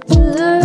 to the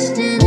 Christian